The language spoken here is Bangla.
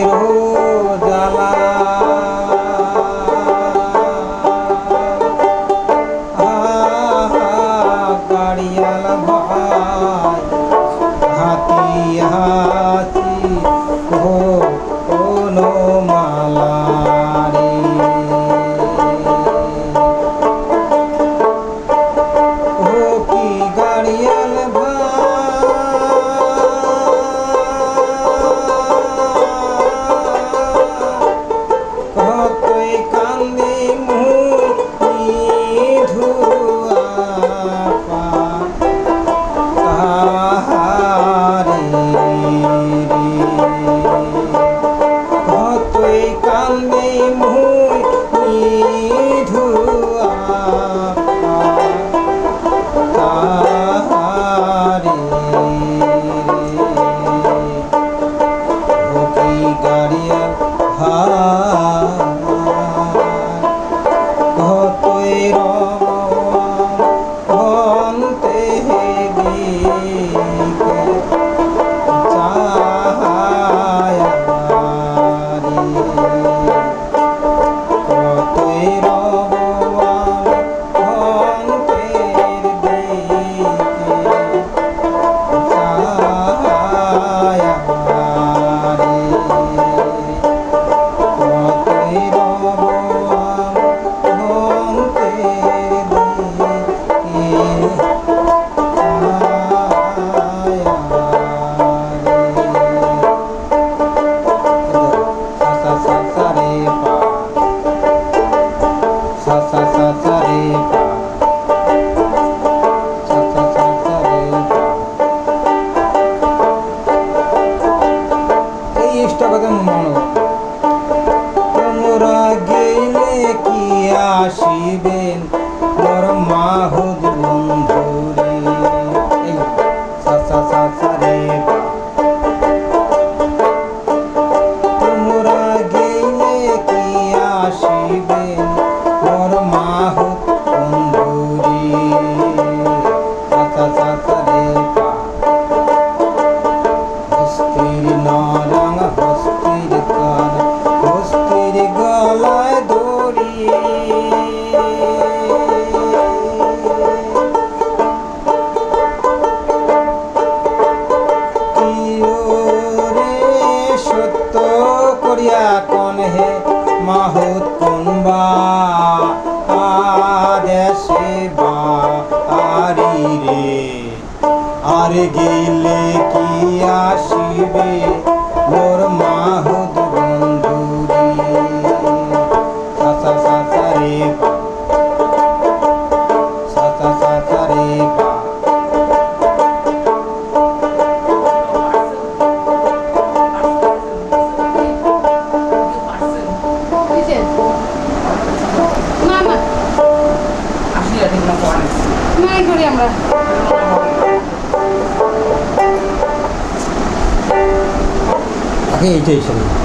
চির জ্বালা সত্য করিয়া কোন হে মাহুত কোনবা দেশে বা আরি রে। আর গেলে কি আসিবে? 아, 그게 이제 있었네.